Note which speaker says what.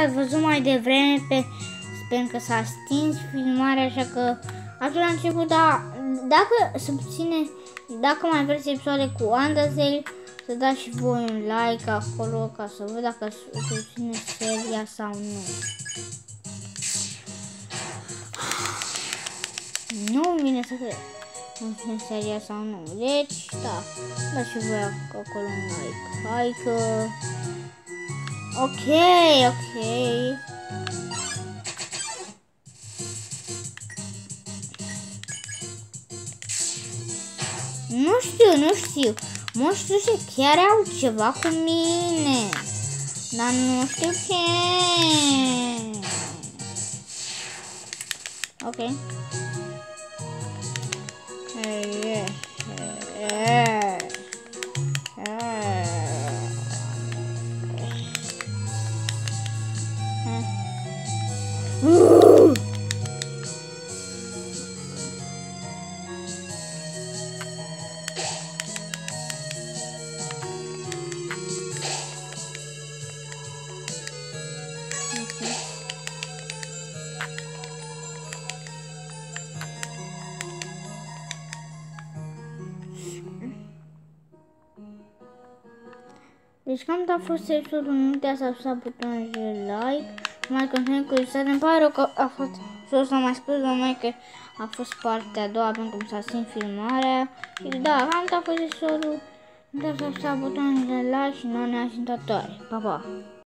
Speaker 1: Ați văzut mai devreme, pe, sper că s-a stins filmarea, așa că atunci la început, da, dacă subține, dacă mai vreți episoade cu Undertale, să dați și voi un like acolo ca să văd dacă susține seria sau nu. Nu vine să cred susține seria sau nu. Deci, da, dați și voi acolo un like. Hai că... Ok, ok. Nu știu, nu știu. Monstrușe chiar au ceva cu mine. Dar nu știu ce. Ok. Hey, yeah. Deci cam a fost episodul, nu uitați să apăsați butonul de like, mai continui cu episodul, îmi pare rău că a fost, și să mai spus mai că a fost partea a doua pentru că s-a simt filmarea. Și da, cam a fost episodul, nu uitați să apăsați butonul de like și noi ne-am Pa, pa!